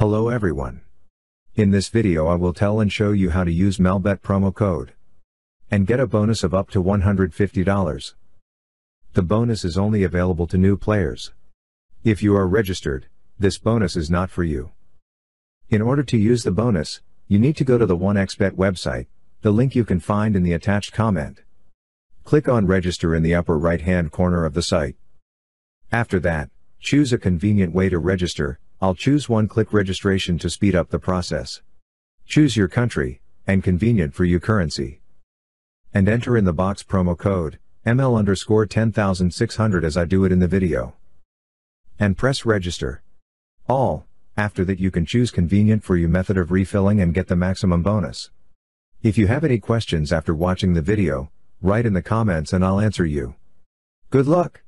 Hello everyone. In this video I will tell and show you how to use Melbet promo code and get a bonus of up to $150. The bonus is only available to new players. If you are registered, this bonus is not for you. In order to use the bonus, you need to go to the 1xBet website, the link you can find in the attached comment. Click on register in the upper right hand corner of the site. After that, choose a convenient way to register, I'll choose one click registration to speed up the process. Choose your country, and convenient for you currency. And enter in the box promo code, ML underscore 10600 as I do it in the video. And press register. All, after that you can choose convenient for you method of refilling and get the maximum bonus. If you have any questions after watching the video, write in the comments and I'll answer you. Good luck!